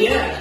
yeah.